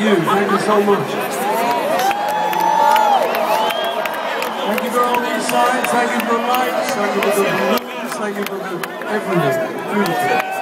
Thank you. Thank you so much. Thank you for all these signs. Thank you for lights. Thank you for the balloons. Thank you for the everything. Beautiful.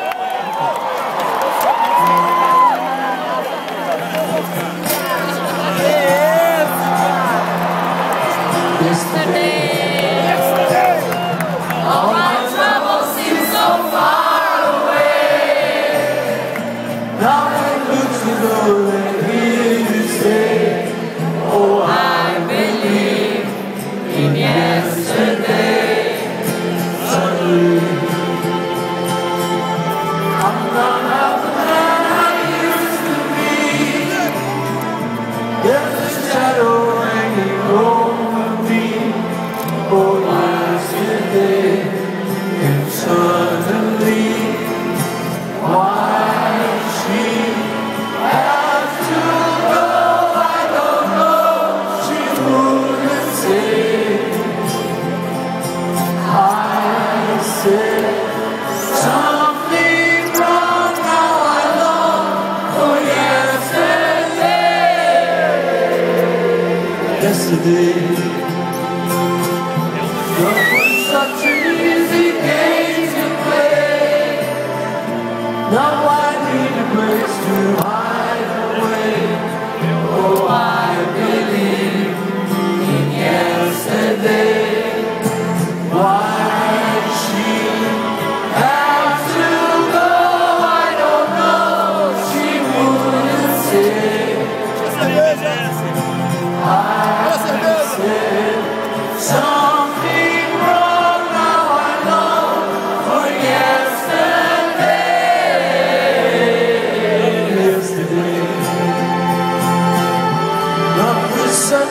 yesterday.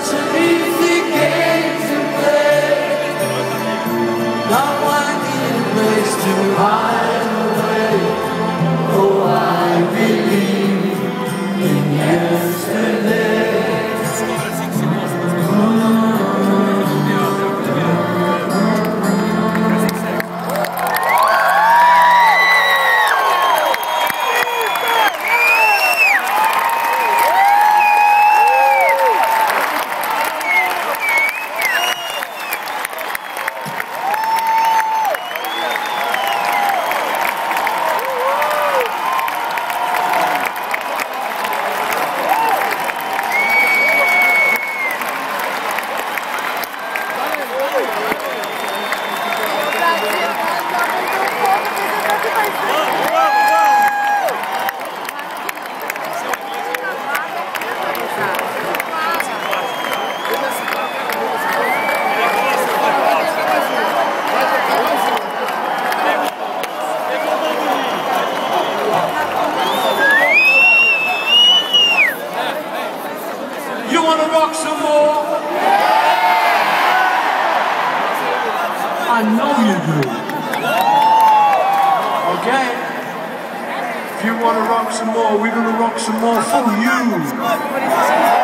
to me. I know you do. Okay? If you want to rock some more, we're going to rock some more for you.